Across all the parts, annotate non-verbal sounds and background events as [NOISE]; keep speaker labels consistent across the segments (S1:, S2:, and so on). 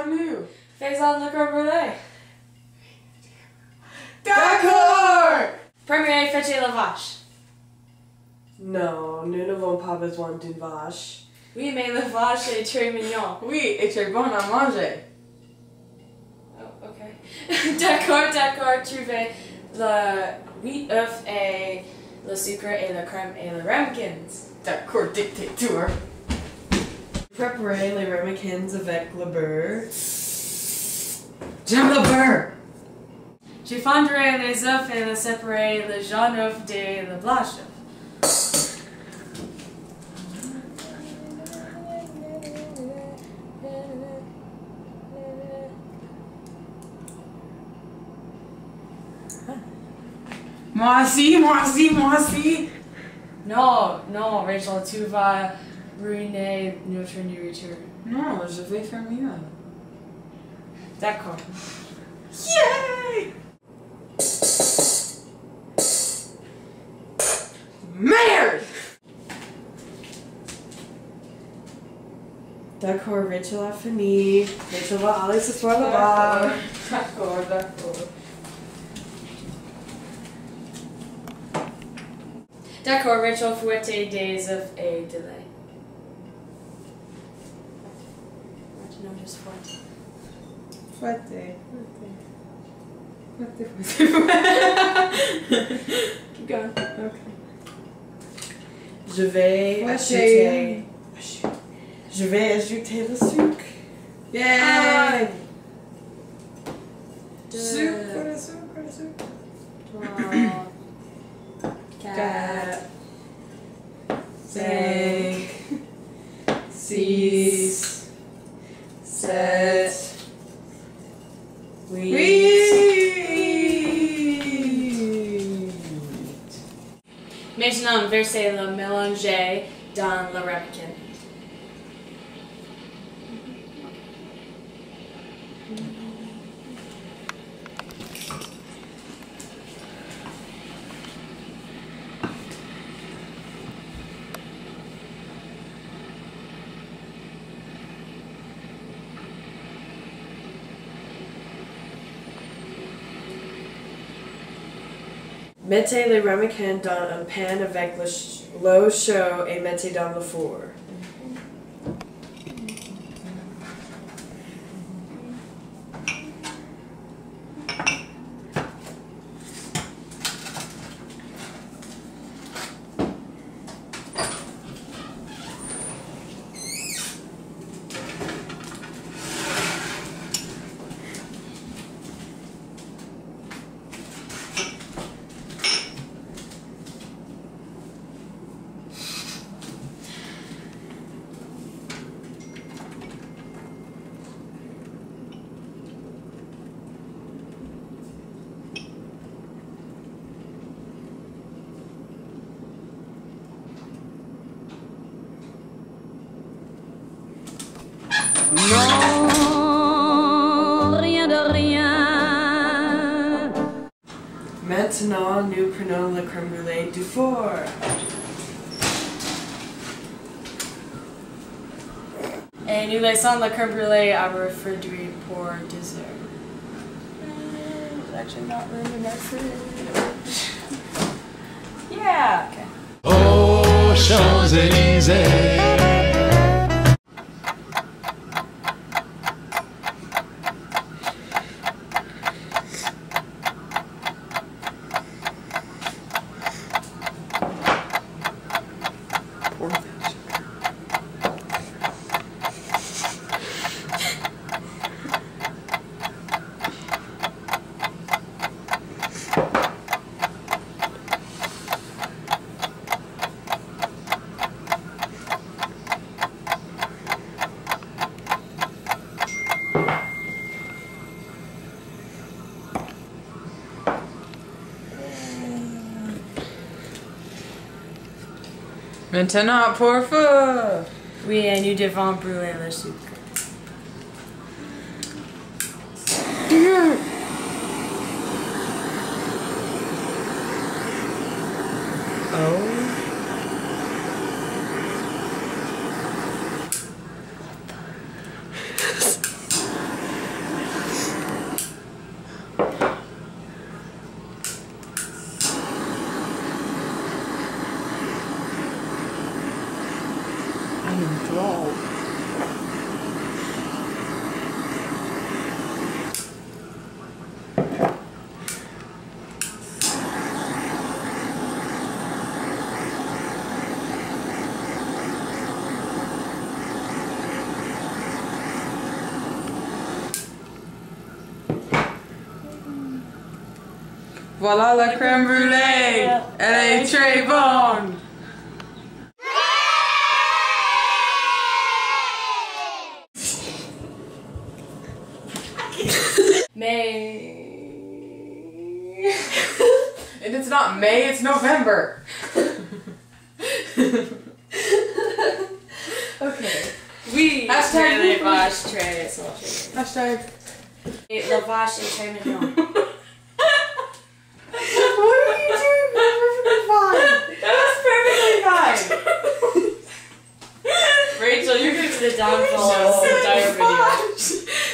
S1: Que faisons-nous?
S2: Faisons le brûlée.
S1: D'accord!
S2: Premier, fêtez la vache.
S1: Non, nous n'avons pas besoin d'une vache.
S2: Oui, mais la vache est très mignon.
S1: Oui, et très bon à manger.
S2: Oh, ok. [LAUGHS] d'accord, d'accord, trouvez le 8 œufs et le sucre et la crème et le ramekins.
S1: D'accord, dictateur. Préparez les ramekins avec le beurre. J'aime le beurre!
S2: Je fondrai les œufs et les séparer le jaune œuf de le blanc œuf.
S1: Moi aussi, moi aussi, moi aussi!
S2: Non, non, Rachel, tu vas ruiner notre nourriture.
S1: Non, je vais faire mieux.
S2: D'accord.
S1: Yay! Merde! D'accord, Rachel a fini. Rachel va aller ce soir là-bas.
S2: D'accord, d'accord. D'accord, Rachel, fouettez des of a de lait. Maintenant, juste fouette.
S1: Fouettez. Fouettez, fouettez, fouettez.
S2: Keep going.
S1: Je vais
S3: Fouettez.
S1: ajouter. Je vais ajouter le sucre.
S3: Yay!
S2: Deux,
S3: Sucre, sucre, sucre.
S2: Maintenant, versez le mélanger dans le ramekin.
S1: Mettez les ramequins dans un pan avec le l'eau chaude et mettez dans le four.
S4: Non, rien de rien.
S1: Maintenant, nous prenons le crème brûlée du four.
S2: Et nous laissons la crème brûlée à refroidir pour dessert. It's actually not really in my. Yeah. Okay.
S5: aux Champs-Élysées.
S3: Or Maintenant, pour feu!
S2: Oui, et nous devons brûler le sucre.
S1: Oh.
S3: Voila la creme brulee. Elle est très bonne.
S2: May. [LAUGHS]
S3: And it's not May, it's November. [LAUGHS]
S1: Okay.
S2: Oui,
S3: Hashtag-
S2: très vache, très sauté.
S3: Hashtag.
S2: Et la vache est très mignon.
S1: What are you doing? Perfectly fine.
S2: That was perfectly fine. Rachel, you're going to be the downfall of the entire video.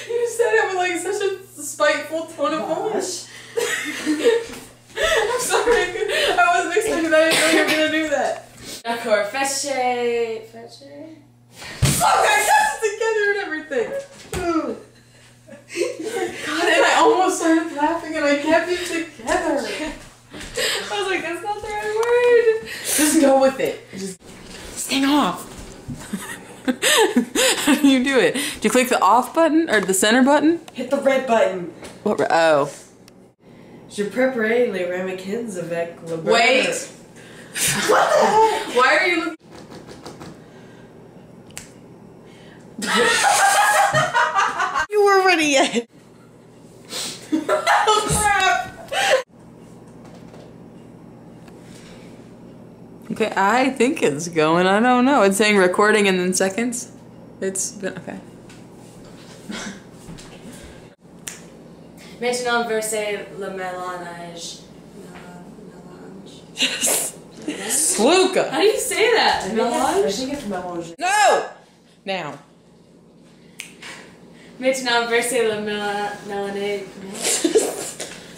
S3: You said it with like such a spiteful tone of voice. I'm sorry, I could- I wasn't expecting that. I didn't know you were gonna do that.
S2: D'accord, fâché. Fâché?
S3: Look, I got it together and everything. God, and I almost started laughing and I kept it together.
S2: I was like, that's not the right word.
S3: Just go with it. Just sing off. How do you do it? Do you click the off button or the center button?
S1: Hit the red button.
S3: What? Oh.
S1: Je prépare les ramekins avec le beurre.
S3: Wait. what the heck? [LAUGHS] Why are you looking? [LAUGHS]
S1: You were ready yet. [LAUGHS]
S3: oh crap! Okay, I think it's going. I don't know. It's saying recording and then seconds. It's been okay.
S2: Maintenant, verser le mélange. Mélange.
S3: Sluka.
S2: How do you say that?
S1: I
S2: Mélange?
S1: think it's melange.
S3: No. Now.
S2: Maintenant, verser le méla- mélange.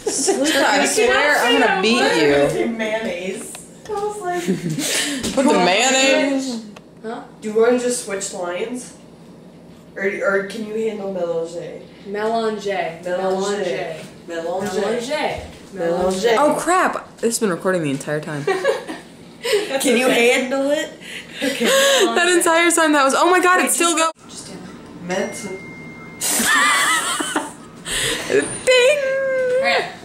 S3: I swear I'm gonna beat you.
S1: Mayonnaise. I was like,
S3: Put the mayonnaise.
S2: Huh?
S1: do you want to just switch lines? Or, or can you handle melange?
S2: Mélange.
S1: Mélange.
S2: Mélange.
S1: Melange.
S2: Mélange.
S1: Melange.
S3: Oh crap! This has been recording the entire time. [LAUGHS]
S1: Can you handle it? Okay. [LAUGHS]
S3: that entire time that was. Oh my god! It's still going.
S2: Just do it.
S1: Meant to. [LAUGHS]